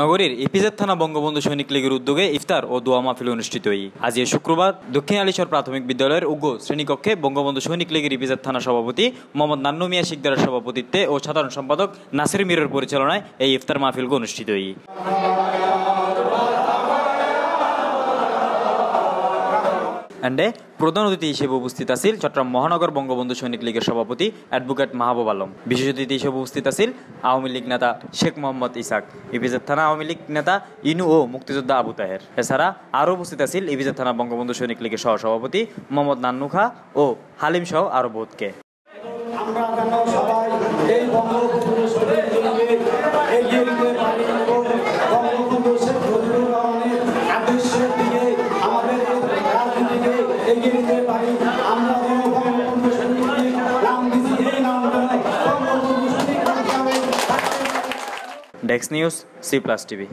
নগরীর ইপিজেদ থানা বঙ্গবন্ধু সৈনিক লীগের উদ্যোগে ইফতার ও দোয়া মাহফিল অনুষ্ঠিত হই। আজ শুক্রবার দক্ষিণ আলিশর প্রাথমিক বিদ্যালয়ের উগ্র শ্রেণীকক্ষে বঙ্গবন্ধু সৈনিক লীগের ইপিজেদ থানা সভাপতি মোহাম্মদ নান্নু মিয়া শিকদারের সভাপতিত্বে ও সাধারণ সম্পাদক নাসির মিরের পরিচালনায় এই ইফতার মাহফিল অনুষ্ঠিত হই। অ্যান্ডে প্রধান অতিথি হিসেবে উপস্থিত আছিল চট্টগ্রাম মহানগর বঙ্গবন্ধু সৈনিক লীগের সভাপতি অ্যাডভোকেট মাহবুব আলম। বিশেষ অতিথি হিসেবে উপস্থিত আছিল আওয়ামী লীগ নেতা শেখ মোহাম্মদ ইসাক। ইপিজেড থানা আওয়ামী লীগ নেতা ইনু ও মুক্তিযোদ্ধা আবু তাহের। এছাড়া আরও উপস্থিত আছিল ইপিজেড থানা বঙ্গবন্ধু সৈনিক লীগের সহসভাপতি মোহাম্মদ নান্নু খা ও হালিম সহ আরও বোধকে। আমরা সবাই এই এগিয়ে নিতে পারি আমরা যেন বঙ্গবন্ধু শহীদগুলির নাম দিচ্ছি এই নামটা বঙ্গবন্ধু শহীদ নামে ডেক্স নিউজ সি প্লাস টিভি